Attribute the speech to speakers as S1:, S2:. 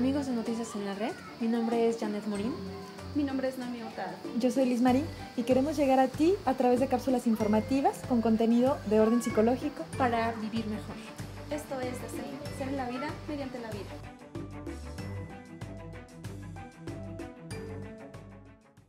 S1: Amigos de Noticias en la Red, mi nombre es Janet Morín.
S2: Mi nombre es Nami Otado.
S3: Yo soy Liz Marín y queremos llegar a ti a través de cápsulas informativas con contenido de orden psicológico
S1: para vivir mejor.
S2: Esto es Hacer, ser la vida mediante la vida.